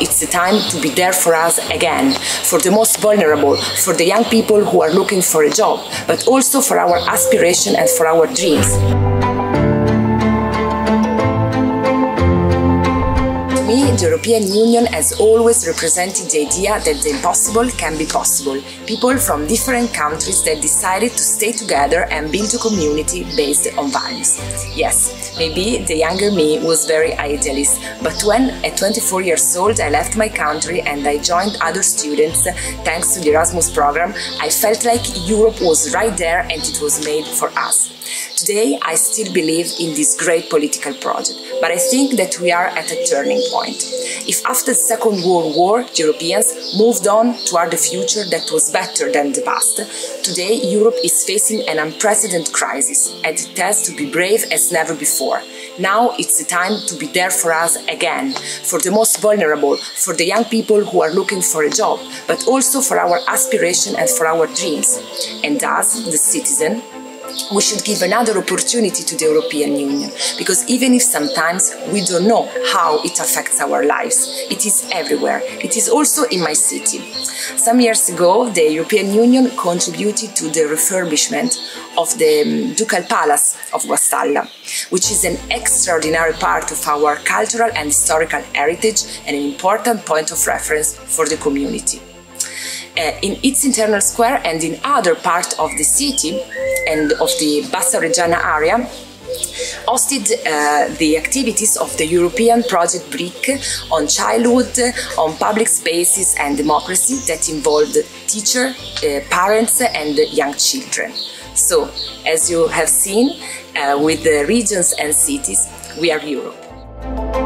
it's the time to be there for us again, for the most vulnerable, for the young people who are looking for a job, but also for our aspiration and for our dreams. European Union has always represented the idea that the impossible can be possible. People from different countries that decided to stay together and build a community based on values. Yes, maybe the younger me was very idealist, but when at 24 years old I left my country and I joined other students thanks to the Erasmus program, I felt like Europe was right there and it was made for us. Today, I still believe in this great political project, but I think that we are at a turning point. If after the Second World War, Europeans moved on toward a future that was better than the past, today Europe is facing an unprecedented crisis and it has to be brave as never before. Now it's the time to be there for us again, for the most vulnerable, for the young people who are looking for a job, but also for our aspiration and for our dreams. And us, the citizen, we should give another opportunity to the European Union because even if sometimes we don't know how it affects our lives, it is everywhere. It is also in my city. Some years ago, the European Union contributed to the refurbishment of the um, Ducal Palace of Guastalla, which is an extraordinary part of our cultural and historical heritage and an important point of reference for the community. Uh, in its internal square and in other parts of the city, and of the Bassa Reggiana area hosted uh, the activities of the European Project BRIC on childhood, on public spaces and democracy that involved teachers, uh, parents and young children. So, as you have seen, uh, with the regions and cities, we are Europe.